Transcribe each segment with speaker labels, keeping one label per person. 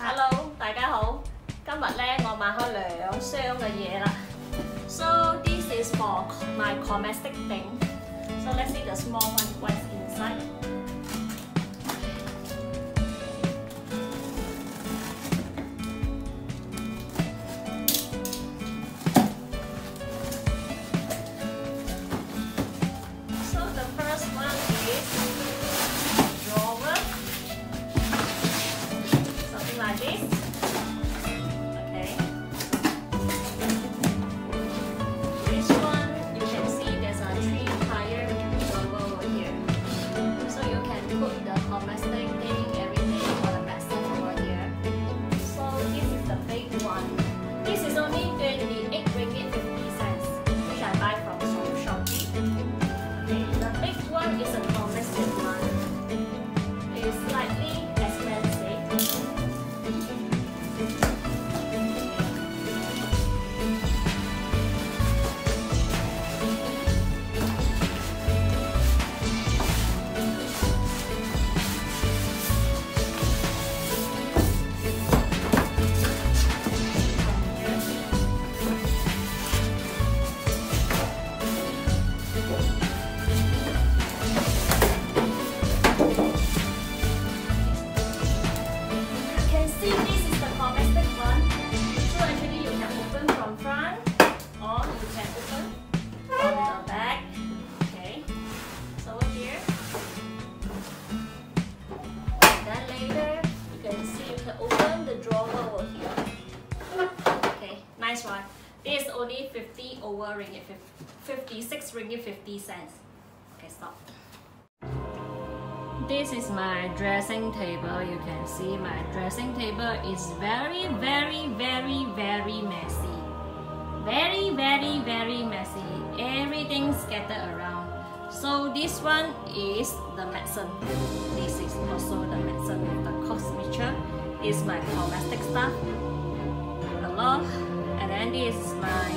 Speaker 1: Hello，大家好。今日咧，我买开两箱嘅嘢啦。So this is for my domestic thing. So let's see the small one what's inside. aqui. Over here. Okay, nice one. This is only 50 over ringgit, 56 ringgit 50 cents. Okay, stop. This is my dressing table. You can see my dressing table is very, very, very, very messy. Very, very, very messy. Everything scattered around. So this one is the medicine. This is also the medicine with the cost. Is my domestic stuff. Lot. And then this is my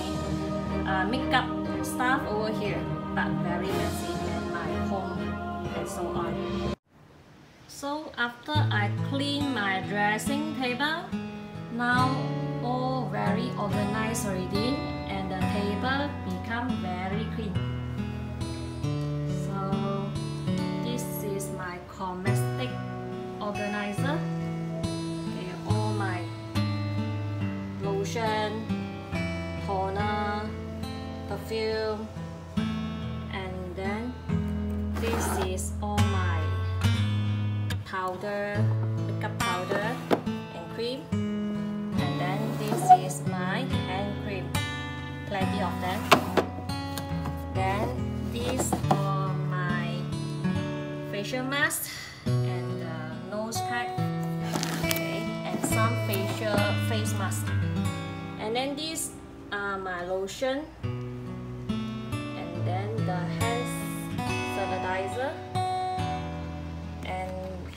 Speaker 1: uh, makeup stuff over here. But very messy. And my home and so on. So after I clean my dressing table, now all very organized already and the table become very clean. So this is my domestic organizer. Toner, perfume, and then this is all my powder, makeup powder and cream. And then this is my hand cream, plenty of them. Then these are my facial mask and uh, nose pack, okay, and some facial face mask. And then these are my lotion, and then the hand sanitizer and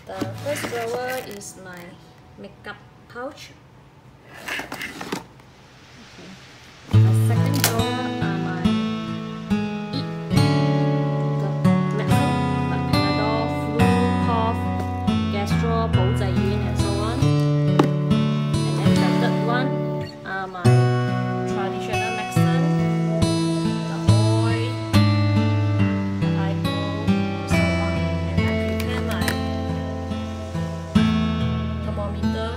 Speaker 1: the first drawer is my makeup pouch. Então,